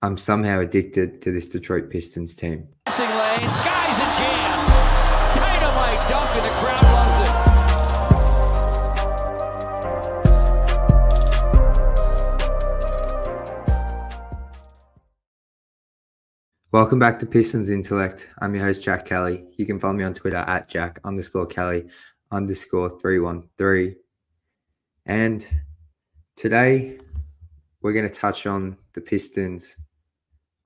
I'm somehow addicted to this Detroit Pistons team. Lane, skies a jam. Dynamite dunk, and the crowd loves it. Welcome back to Pistons Intellect. I'm your host, Jack Kelly. You can follow me on Twitter at Jack underscore Kelly underscore 313. And today we're going to touch on the Pistons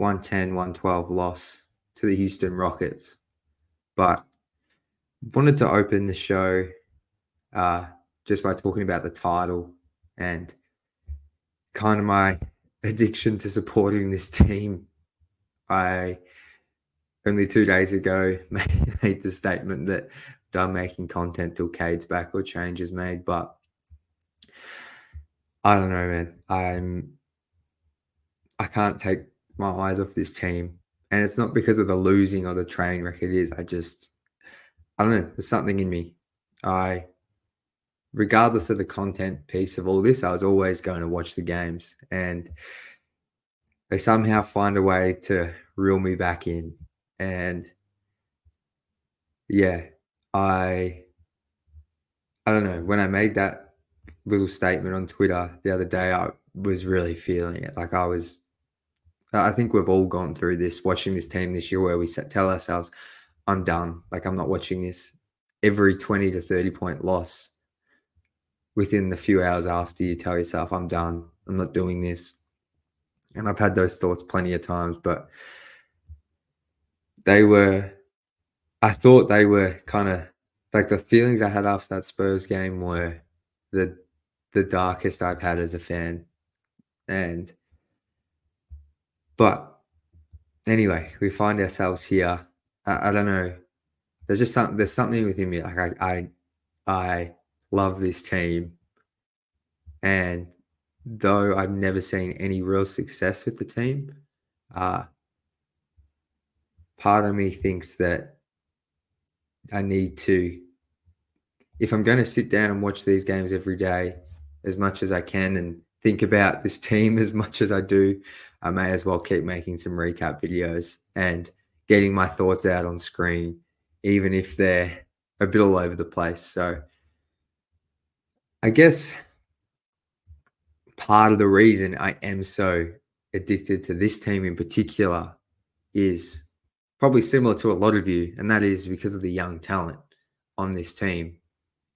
110 112 loss to the Houston Rockets. But wanted to open the show uh, just by talking about the title and kind of my addiction to supporting this team. I only two days ago made, the statement that done making content till Cade's back or change is made, but I don't know, man. I'm I can't take my eyes off this team. And it's not because of the losing or the train wreck it is. I just I don't know, there's something in me. I regardless of the content piece of all this, I was always going to watch the games. And they somehow find a way to reel me back in. And yeah, I I don't know, when I made that little statement on Twitter the other day, I was really feeling it. Like I was I think we've all gone through this watching this team this year where we tell ourselves, I'm done. Like I'm not watching this. Every 20 to 30 point loss within the few hours after you tell yourself, I'm done. I'm not doing this. And I've had those thoughts plenty of times, but they were, I thought they were kind of like the feelings I had after that Spurs game were the the darkest I've had as a fan. And but anyway, we find ourselves here. I, I don't know. There's just something there's something within me. Like I I I love this team. And though I've never seen any real success with the team, uh, part of me thinks that I need to, if I'm going to sit down and watch these games every day as much as I can and think about this team as much as I do, I may as well keep making some recap videos and getting my thoughts out on screen, even if they're a bit all over the place. So, I guess part of the reason I am so addicted to this team in particular is probably similar to a lot of you, and that is because of the young talent on this team.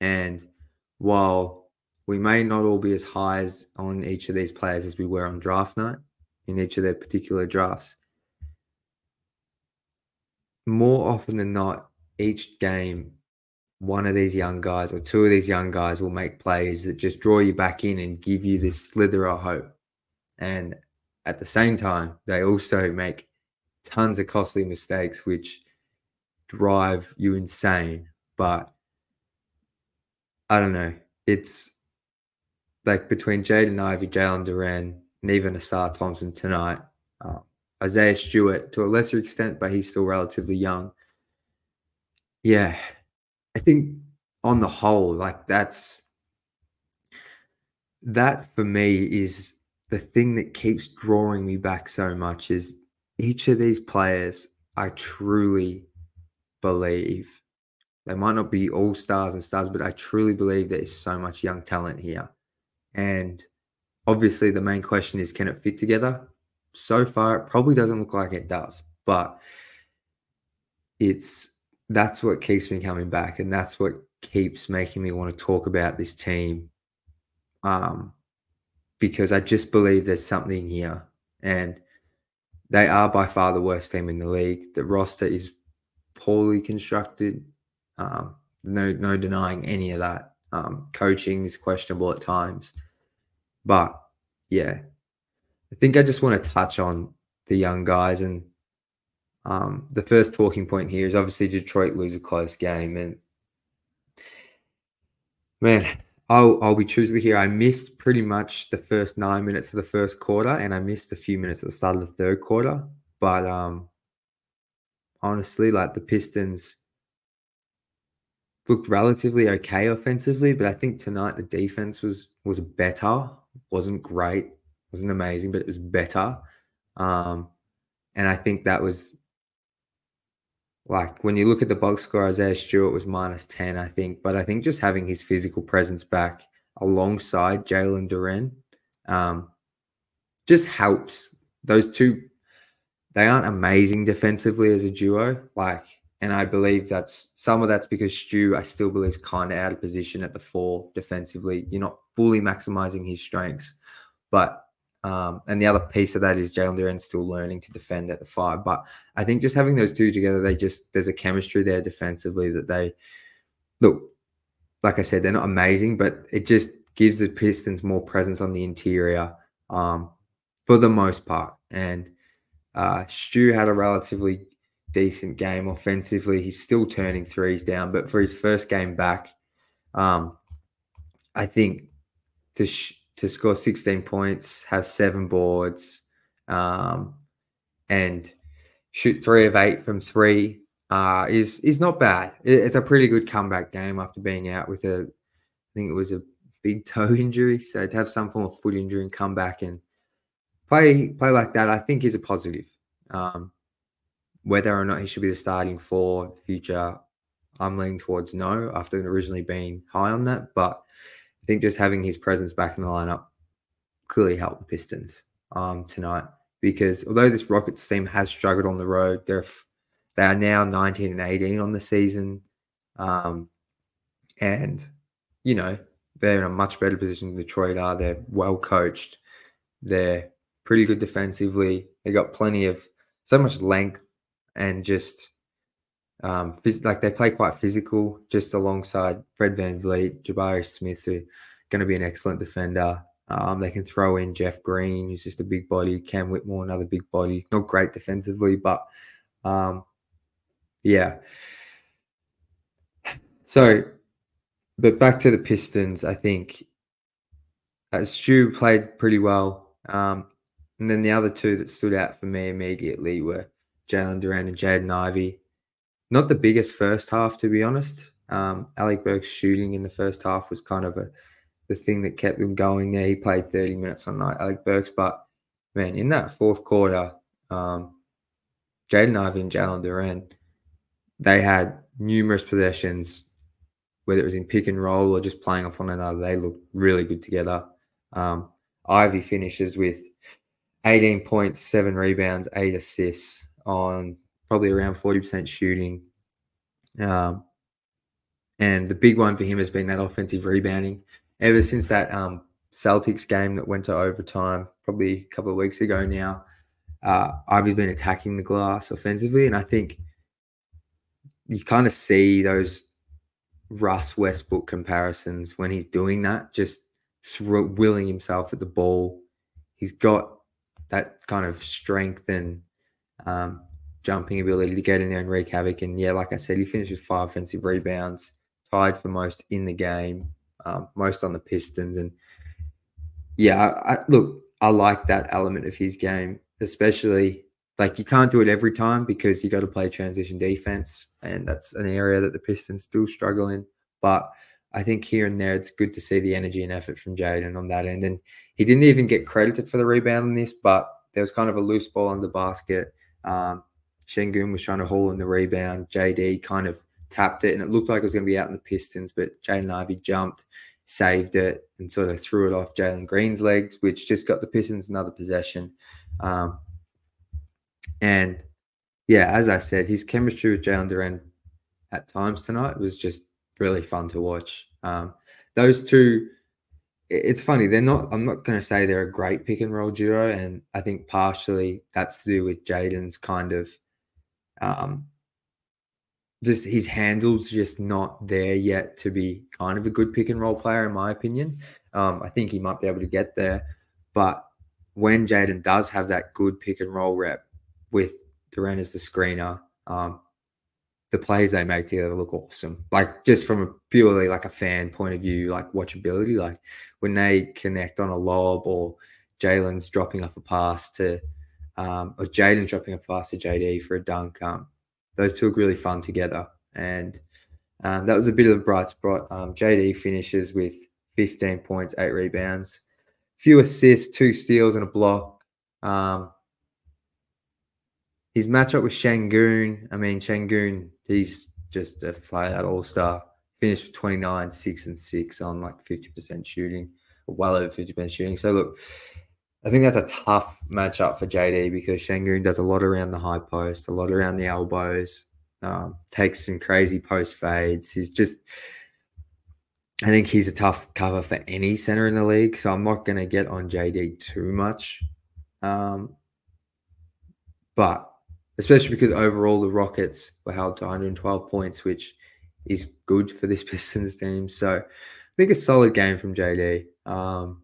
And while we may not all be as high as on each of these players as we were on draft night in each of their particular drafts, more often than not, each game one of these young guys or two of these young guys will make plays that just draw you back in and give you this slither of hope. And at the same time, they also make tons of costly mistakes, which drive you insane. But I don't know. It's like between Jaden Ivey, Jalen Duren, and even Ausar Thompson tonight. Uh, Isaiah Stewart to a lesser extent, but he's still relatively young. Yeah, I think on the whole, like that's that for me is the thing that keeps drawing me back so much is each of these players I truly believe they might not be all stars and stars, but I truly believe there's so much young talent here. And obviously the main question is can it fit together? So far it probably doesn't look like it does, but it's that's what keeps me coming back and that's what keeps making me want to talk about this team um because i just believe there's something here and they are by far the worst team in the league. The roster is poorly constructed um no no denying any of that. Um coaching is questionable at times but yeah i think i just want to touch on the young guys and um, the first talking point here is obviously Detroit lose a close game, and man, I'll I'll be truthful here. I missed pretty much the first nine minutes of the first quarter, and I missed a few minutes at the start of the third quarter. But um, honestly, like the Pistons looked relatively okay offensively, but I think tonight the defense was was better. Wasn't great, wasn't amazing, but it was better. Um, and I think that was like when you look at the box score, Isaiah Stewart was minus 10, I think. But I think just having his physical presence back alongside Jalen Duren um, just helps. Those two, they aren't amazing defensively as a duo. Like, and I believe that's some of that's because Stu, I still believe, is kind of out of position at the four defensively. You're not fully maximizing his strengths. But um, and the other piece of that is Jalen Duren still learning to defend at the five. But I think just having those two together, they just there's a chemistry there defensively that they look. Like I said, they're not amazing, but it just gives the Pistons more presence on the interior um, for the most part. And uh, Stu had a relatively decent game offensively. He's still turning threes down, but for his first game back, um, I think to sh- to score 16 points, have seven boards, um, and shoot three of eight from three uh, is is not bad. It, it's a pretty good comeback game after being out with a, I think it was a big toe injury. So to have some form of foot injury and come back and play play like that, I think is a positive. Um, whether or not he should be the starting for the future, I'm leaning towards no after originally being high on that. But I think just having his presence back in the lineup clearly helped the Pistons um, tonight because although this Rockets team has struggled on the road, they're they are now 19 and 18 on the season, um, and you know they're in a much better position than Detroit are. They're well coached. They're pretty good defensively. They got plenty of so much length and just um, like they play quite physical, just alongside Fred VanVleet, Jabari Smith, who going to be an excellent defender. Um, they can throw in Jeff Green, who's just a big body. Cam Whitmore, another big body. Not great defensively, but um, yeah. So, but back to the Pistons, I think uh, Stu played pretty well. Um, and then the other two that stood out for me immediately were Jalen Duren and Jaden Ivey not the biggest first half, to be honest. Um, Alec Burks shooting in the first half was kind of a the thing that kept them going there. He played 30 minutes on night, Alec Burks, but man, in that fourth quarter, um, Jaden Ivey and Jalen Duren, they had numerous possessions, whether it was in pick and roll or just playing off one another. They looked really good together. Um, Ivey finishes with 18 points, seven rebounds, eight assists on probably around 40% shooting. Um, and the big one for him has been that offensive rebounding. Ever since that um, Celtics game that went to overtime, probably a couple of weeks ago now, uh, Ivey's been attacking the glass offensively. And I think you kind of see those Russ Westbrook comparisons when he's doing that, just willing himself at the ball. He's got that kind of strength and um, jumping ability to get in there and wreak havoc. And yeah, like I said, he finished with five offensive rebounds, tied for most in the game, um, most on the Pistons. And yeah, I, I, look, I like that element of his game, especially like you can't do it every time because you got to play transition defense, and that's an area that the Pistons still struggle in. But I think here and there, it's good to see the energy and effort from Jaden on that end. And he didn't even get credited for the rebound in this, but there was kind of a loose ball on the basket. Um, Sengun was trying to haul in the rebound. JD kind of tapped it, and it looked like it was going to be out in the Pistons, but Jaden Ivey jumped, saved it, and sort of threw it off Jalen Green's legs, which just got the Pistons another possession. Um, and yeah, as I said, his chemistry with Jalen Duren at times tonight was just really fun to watch. Um, those two, it's funny. They're not. I'm not going to say they're a great pick and roll duo, and I think partially that's to do with Jaden's kind of um, just his handle's just not there yet to be kind of a good pick and roll player, in my opinion. Um, I think he might be able to get there, but when Jaden does have that good pick and roll rep with Duren as the screener, um, the plays they make together look awesome. Like just from a purely like a fan point of view, like watchability, like when they connect on a lob or Jalen's dropping off a pass to um, or Jaden dropping a pass to JD for a dunk. Um, those two look really fun together. And um, that was a bit of a bright spot. Um, JD finishes with 15 points, eight rebounds, few assists, two steals, and a block. Um, his matchup with Sengun, I mean, Sengun, he's just a flat out all star. Finished 29, 6 and 6 on like 50% shooting, well over 50% shooting. So, look, I think that's a tough matchup for JD because Sengun does a lot around the high post, a lot around the elbows, um, takes some crazy post fades. He's just, I think he's a tough cover for any center in the league. So I'm not going to get on JD too much. Um, but especially because overall the Rockets were held to 112 points, which is good for this Pistons team. So I think a solid game from JD um,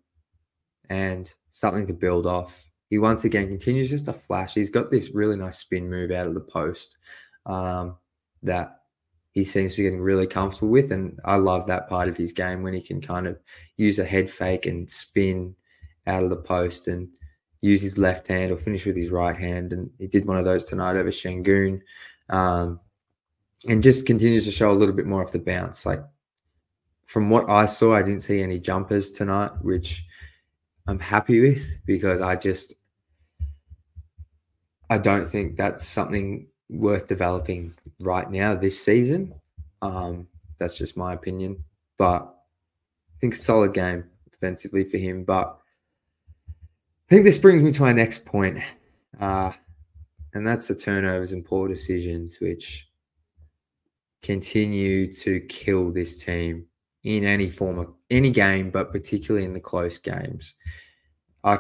and something to build off. He once again continues just to flash. He's got this really nice spin move out of the post um, that he seems to be getting really comfortable with. And I love that part of his game when he can kind of use a head fake and spin out of the post and use his left hand or finish with his right hand. And he did one of those tonight over Sengun. Um, and just continues to show a little bit more of the bounce. Like from what I saw, I didn't see any jumpers tonight, which I'm happy with because I just I don't think that's something worth developing right now this season. Um, that's just my opinion, but I think solid game defensively for him. But think this brings me to my next point, uh, and that's the turnovers and poor decisions, which continue to kill this team in any form of any game, but particularly in the close games. I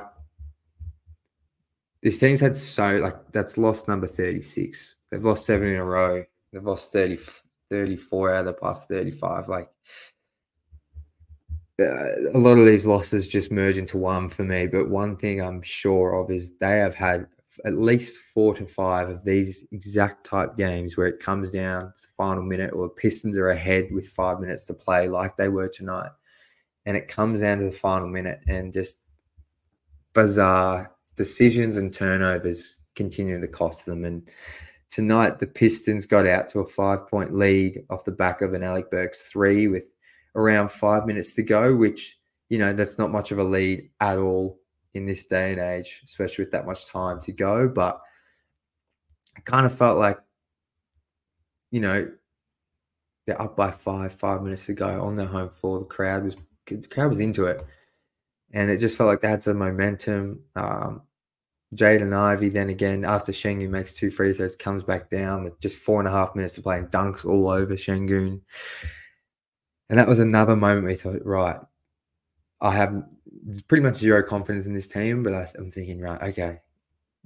this team's had so like that's lost number 36. They've lost seven in a row. They've lost 30, 34 out of the past 35. Like Uh, a lot of these losses just merge into one for me. But one thing I'm sure of is they have had at least four to five of these exact type games where it comes down to the final minute or Pistons are ahead with five minutes to play, like they were tonight. And it comes down to the final minute and just bizarre decisions and turnovers continue to cost them. And tonight, the Pistons got out to a five point lead off the back of an Alec Burks three with around five minutes to go, which, you know, that's not much of a lead at all in this day and age, especially with that much time to go. But I kind of felt like, you know, they're up by five, five minutes to go on their home floor. The crowd was the crowd was into it. And it just felt like they had some momentum. Um, Jaden Ivey then again after Sengun makes two free throws comes back down with just four and a half minutes to play and dunks all over Sengun. And that was another moment we thought, right, I have pretty much zero confidence in this team, but I, am thinking, right, okay,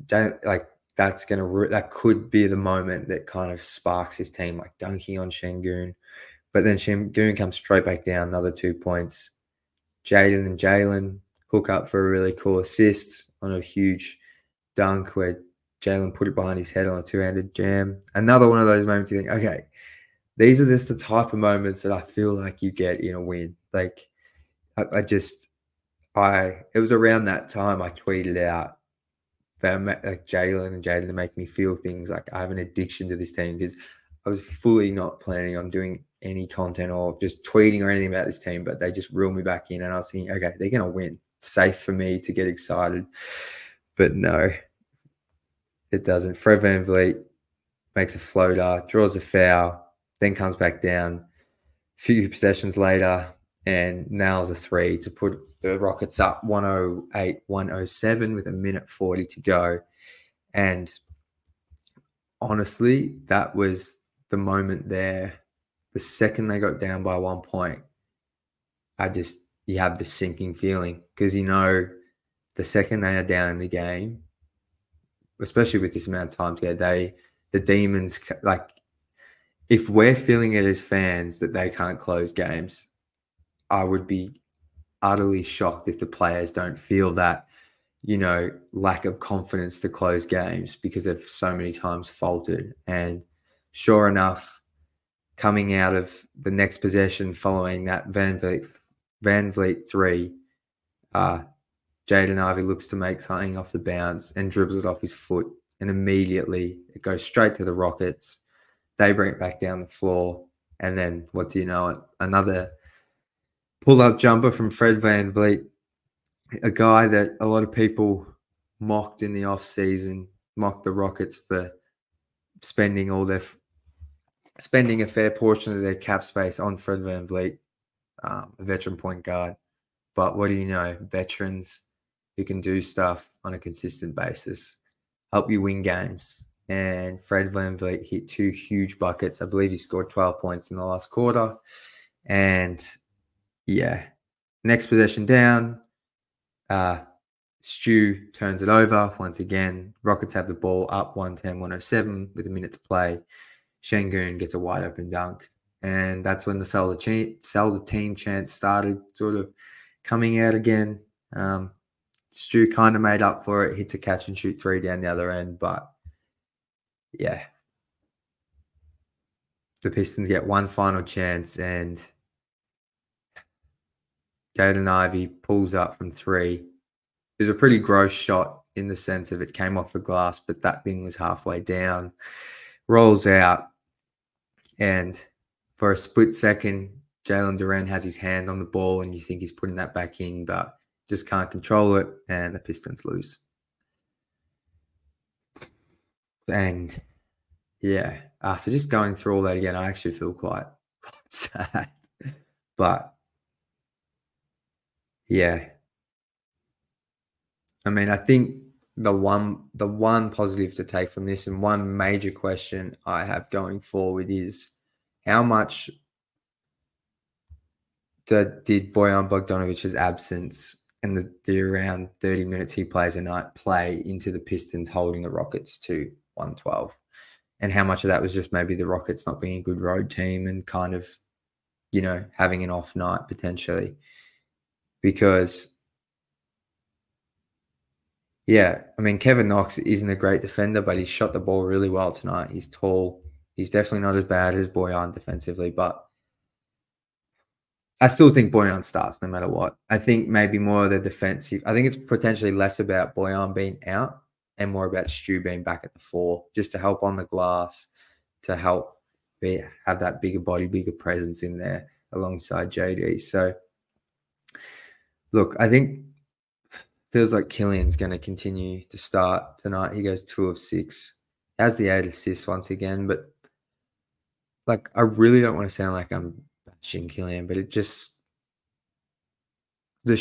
don't like that's gonna that could be the moment that kind of sparks his team, like dunking on Sengun. But then Sengun comes straight back down, another two points. Jaden and Jalen hook up for a really cool assist on a huge dunk where Jalen put it behind his head on a two-handed jam. Another one of those moments you think, okay, these are just the type of moments that I feel like you get in a win. Like I, I just I it was around that time I tweeted out that like Jalen and Jaden make me feel things like I have an addiction to this team because I was fully not planning on doing any content or just tweeting or anything about this team, but they just reeled me back in and I was thinking, okay, they're gonna win. It's safe for me to get excited. But no, it doesn't. Fred VanVleet makes a floater, draws a foul, then comes back down. A few possessions later, and nails a three to put the Rockets up 108 107 with a minute 40 to go. And honestly, that was the moment there. The second they got down by one point, I just, you have the sinking feeling because you know the second they are down in the game, especially with this amount of time to go, they, the demons, like if we're feeling it as fans that they can't close games, I would be utterly shocked if the players don't feel that, you know, lack of confidence to close games because they've so many times faltered. And sure enough, coming out of the next possession following that VanVleet, Van Vliet three, uh, Jaden Ivey looks to make something off the bounce and dribbles it off his foot. And immediately it goes straight to the Rockets. They bring it back down the floor. And then what do you know it? Another pull up jumper from Fred VanVleet, a guy that a lot of people mocked in the off season mock the Rockets for spending all their spending a fair portion of their cap space on Fred VanVleet, um, a veteran point guard. But what do you know? Veterans who can do stuff on a consistent basis help you win games. And Fred VanVleet hit two huge buckets. I believe he scored 12 points in the last quarter. And yeah, next possession down, uh, Stu turns it over once again. Rockets have the ball up 110 107 with a minute to play. Sengun gets a wide open dunk. And that's when the sell the, sell the team chance started sort of coming out again. Um, Stu kind of made up for it, hits a catch and shoot three down the other end. But yeah, the Pistons get one final chance and Jaden Ivey pulls up from three. It was a pretty gross shot in the sense of it came off the glass, but that thing was halfway down, rolls out, and for a split second, Jalen Duren has his hand on the ball, and you think he's putting that back in, but just can't control it, and the Pistons lose. And yeah, after just going through all that again, I actually feel quite, quite sad. But yeah, I mean, I think the one the one positive to take from this and one major question I have going forward is how much did, did Bojan Bogdanovic's absence and the, the around 30 minutes he plays a night play into the Pistons holding the Rockets to 112? And how much of that was just maybe the Rockets not being a good road team and kind of, you know, having an off night potentially? Because yeah, I mean Kevin Knox isn't a great defender, but he shot the ball really well tonight. He's tall. He's definitely not as bad as Bojan defensively, but I still think Bojan starts no matter what. I think maybe more of the defensive. I think it's potentially less about Bojan being out and more about Stu being back at the four, just to help on the glass, to help be, have that bigger body, bigger presence in there alongside JD. So, look, I think feels like Killian's going to continue to start tonight. He goes two of six, has the eight assists once again. But like, I really don't want to sound like I'm bashing Killian, but it just the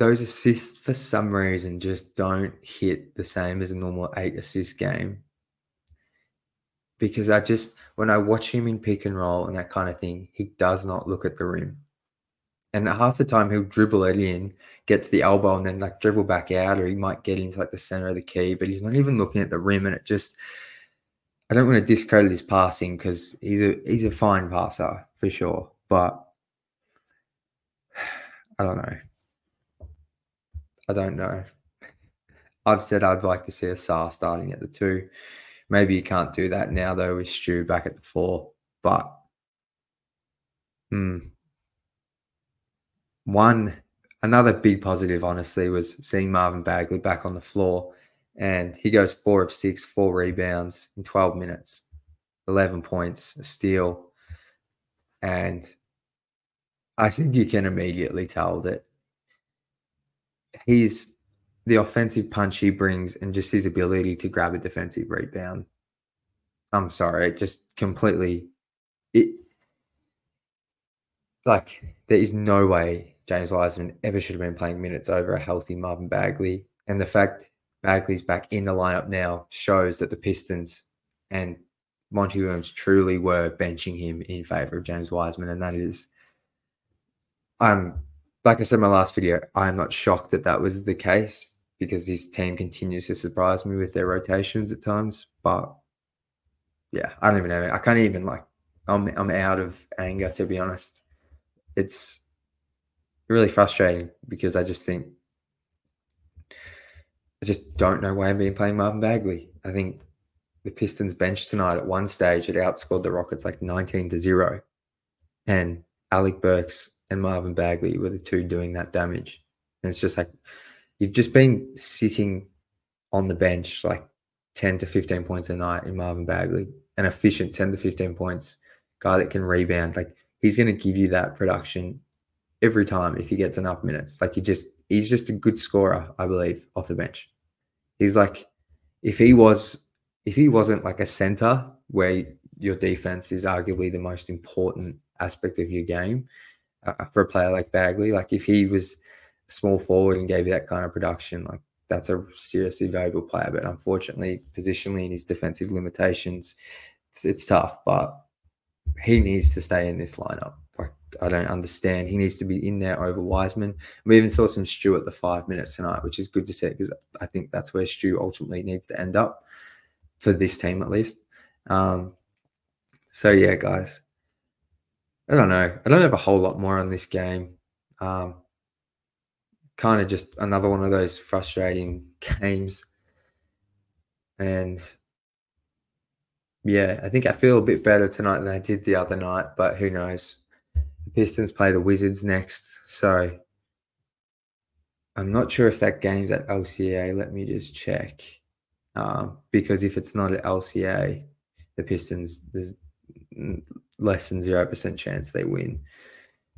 those assists for some reason just don't hit the same as a normal eight assist game. Because I just when I watch him in pick and roll and that kind of thing, he does not look at the rim and half the time he'll dribble it in, get to the elbow, and then like dribble back out, or he might get into like the center of the key, but he's not even looking at the rim, and it just I don't want to discredit his passing because he's a he's a fine passer for sure, but I don't know. I don't know. I've said I'd like to see Ausar starting at the two. Maybe you can't do that now though with Stu back at the four, but hmm one another big positive, honestly, was seeing Marvin Bagley back on the floor. And he goes four of six, four rebounds in 12 minutes, 11 points, a steal. And I think you can immediately tell that he's the offensive punch he brings and just his ability to grab a defensive rebound. I'm sorry, it just completely it like there is no way James Wiseman ever should have been playing minutes over a healthy Marvin Bagley. And the fact Bagley's back in the lineup now shows that the Pistons and Monty Williams truly were benching him in favor of James Wiseman. And that is, I'm like I said in my last video, I'm not shocked that that was the case because this team continues to surprise me with their rotations at times. But yeah, I don't even know. I can't even like, I'm, I'm out of anger, to be honest it's really frustrating because I just think I just don't know why I'm being playing Marvin Bagley. I think the Pistons bench tonight at one stage had outscored the Rockets like 19 to 0. And Alec Burks and Marvin Bagley were the two doing that damage. And it's just like you've just been sitting on the bench like 10 to 15 points a night in Marvin Bagley, an efficient 10 to 15 points, guy that can rebound. Like he's going to give you that production every time if he gets enough minutes. Like he just he's just a good scorer, I believe, off the bench. He's like if he was if he wasn't like a center where your defense is arguably the most important aspect of your game uh, for a player like Bagley, like if he was small forward and gave you that kind of production, like that's a seriously valuable player. But unfortunately, positionally and his defensive limitations, it's, it's tough. But he needs to stay in this lineup. Like I don't understand. He needs to be in there over Wiseman. We even saw some Stu at the five minutes tonight, which is good to see because I think that's where Stu ultimately needs to end up for this team at least. Um, so yeah, guys, I don't know. I don't have a whole lot more on this game. Um, kind of just another one of those frustrating games, and yeah, I think I feel a bit better tonight than I did the other night, but who knows? The Pistons play the Wizards next, so I'm not sure if that game's at LCA. Let me just check. Um, because if it's not at LCA, the Pistons, there's less than 0% chance they win.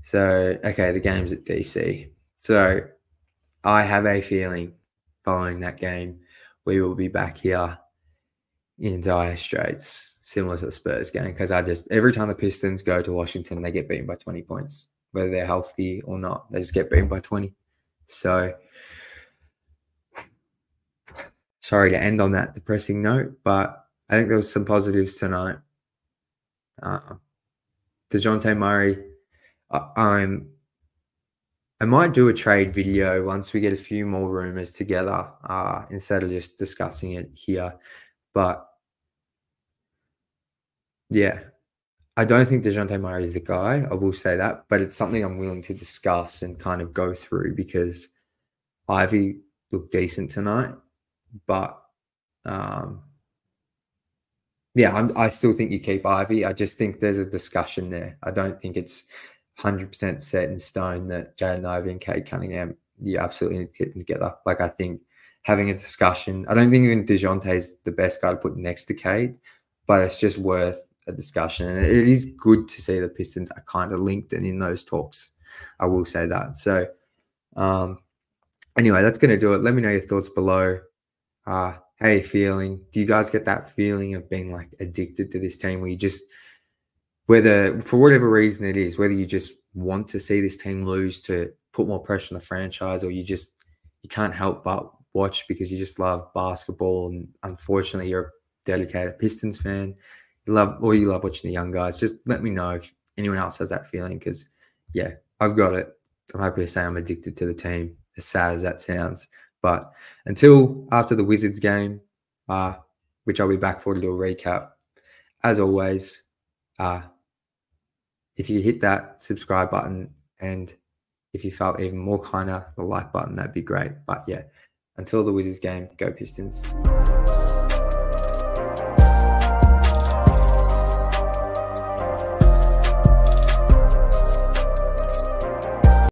So, okay, the game's at DC. So, I have a feeling following that game, we will be back here in dire straits, similar to the Spurs game. Because I just every time the Pistons go to Washington, they get beaten by 20 points, whether they're healthy or not. They just get beaten by 20. So sorry to end on that depressing note, but I think there was some positives tonight. Uh, Dejounte Murray, I, I'm I might do a trade video once we get a few more rumors together uh, instead of just discussing it here. But yeah, I don't think Dejounte Murray is the guy. I will say that, but it's something I'm willing to discuss and kind of go through because Ivey looked decent tonight, but um, yeah, I'm, i still think you keep Ivey. I just think there's a discussion there. I don't think it's 100% set in stone that Jaden Ivey and Cade Cunningham, you absolutely need to keep them together. Like, I think having a discussion, I don't think even Dejounte is the best guy to put next to Kate, but it's just worth a discussion. And it is good to see the Pistons are kind of linked and in those talks. I will say that. So, um, anyway, that's going to do it. Let me know your thoughts below. Uh, how you feeling? Do you guys get that feeling of being like addicted to this team where you just, whether for whatever reason it is, whether you just want to see this team lose to put more pressure on the franchise or you just, you can't help but watch because you just love basketball and unfortunately you're a dedicated Pistons fan. You love or you love watching the young guys. Just let me know if anyone else has that feeling because yeah, I've got it. I'm happy to say I'm addicted to the team, as sad as that sounds. But until after the Wizards game, uh, which I'll be back for to do a recap, as always, uh, if you hit that subscribe button and if you felt even more kinder, the like button, that'd be great. But yeah, until the Wizards game, go Pistons.